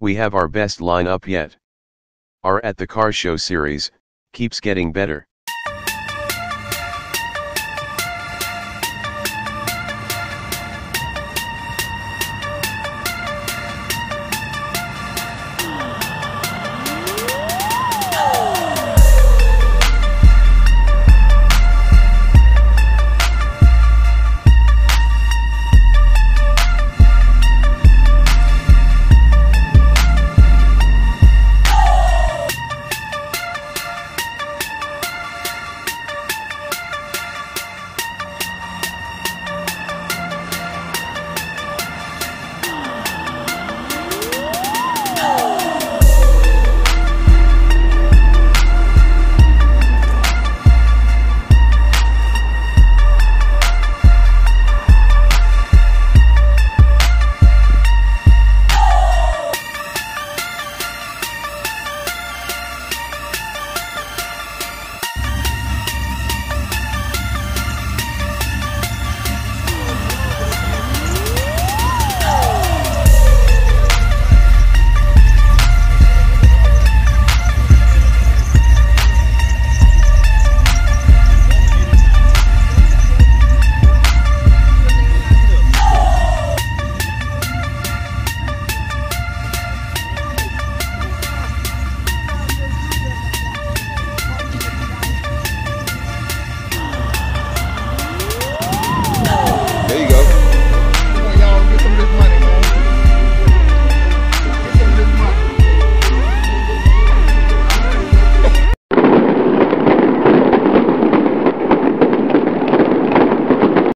we have our best lineup yet. Our At the Car Show series, keeps getting better.